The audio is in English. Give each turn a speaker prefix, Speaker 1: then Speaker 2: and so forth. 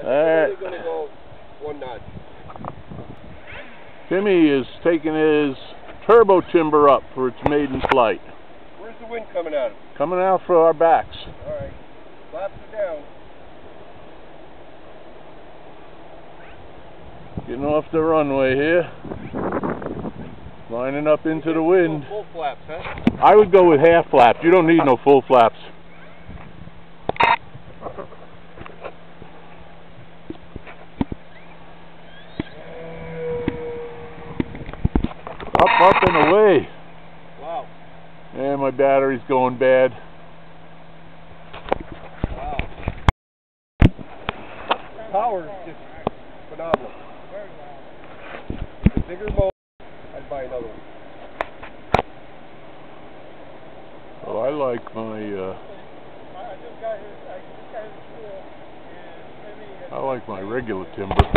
Speaker 1: Uh,
Speaker 2: go one notch.
Speaker 1: Timmy is taking his turbo timber up for its maiden flight.
Speaker 2: Where's the wind coming out of?
Speaker 1: Coming out for our backs.
Speaker 2: Alright. Flaps are down.
Speaker 1: Getting off the runway here. Lining up into the wind.
Speaker 2: Full flaps, huh?
Speaker 1: I would go with half flaps. You don't need no full flaps. Up, up, and away.
Speaker 2: Wow.
Speaker 1: And my battery's going bad.
Speaker 2: Wow. Power is just phenomenal. The bigger motor, I'd buy another one.
Speaker 1: Oh, I like my, uh, I like my regular timber.